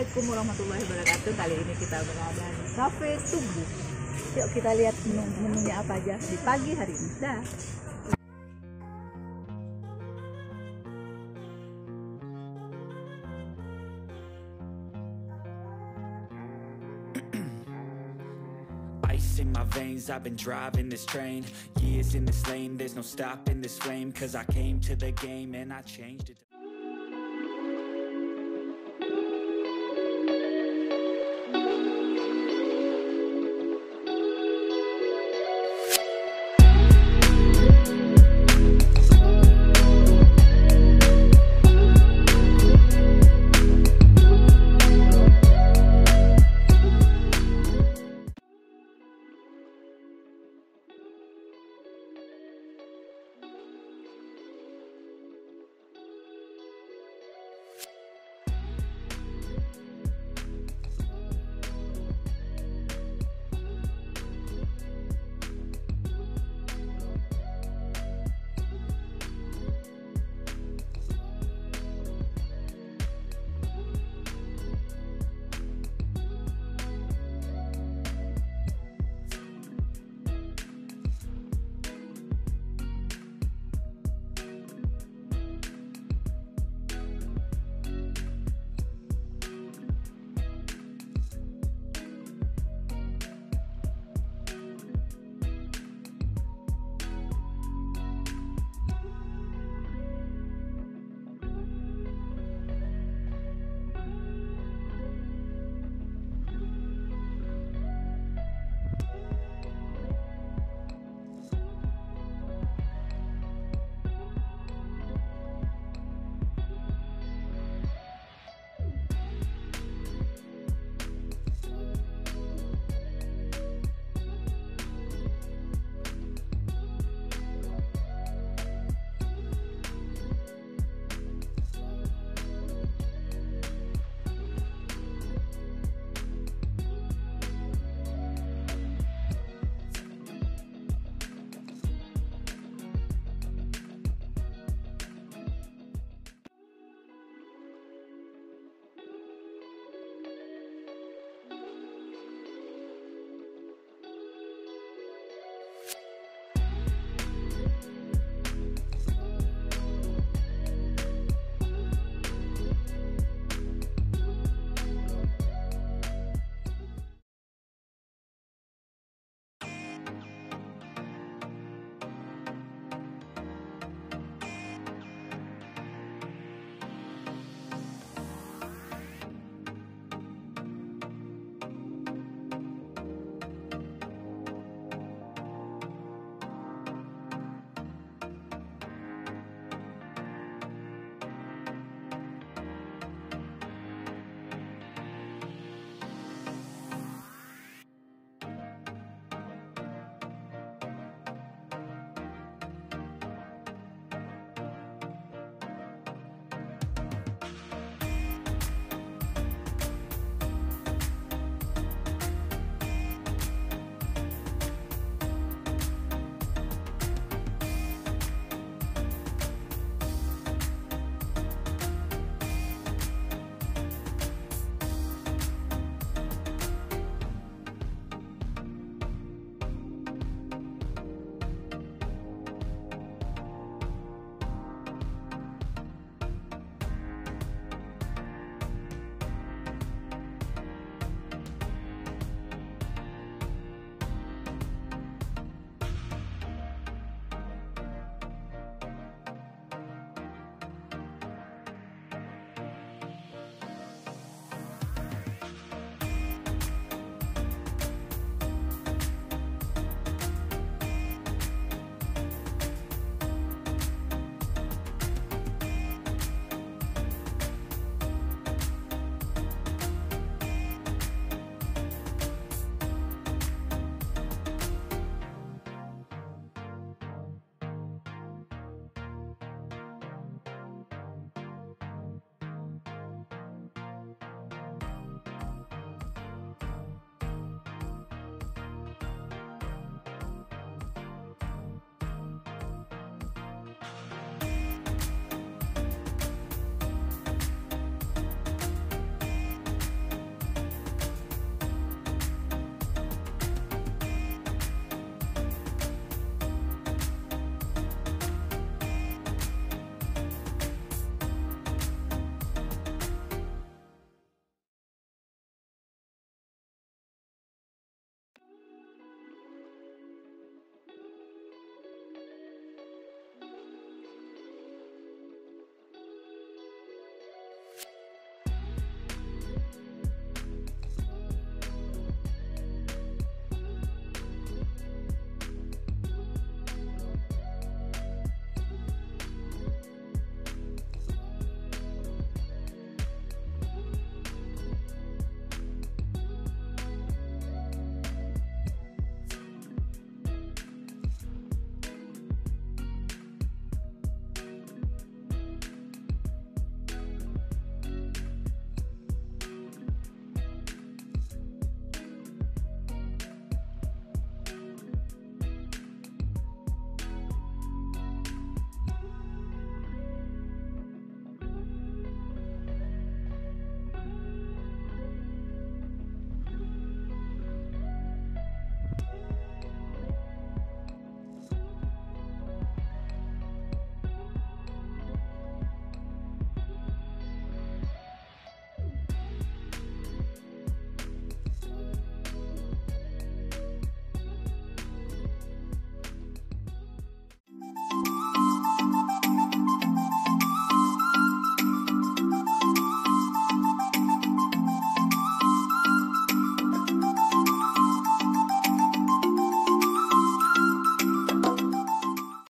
Assalamualaikum warahmatullahi wabarakatuh. Kali ini kita berada di Cafe Tubuh. Yuk kita lihat menu menunya apa aja di pagi hari ini. Dah. In my veins, I've been driving this train Years in this lane, there's no stopping this flame Cause I came to the game and I changed it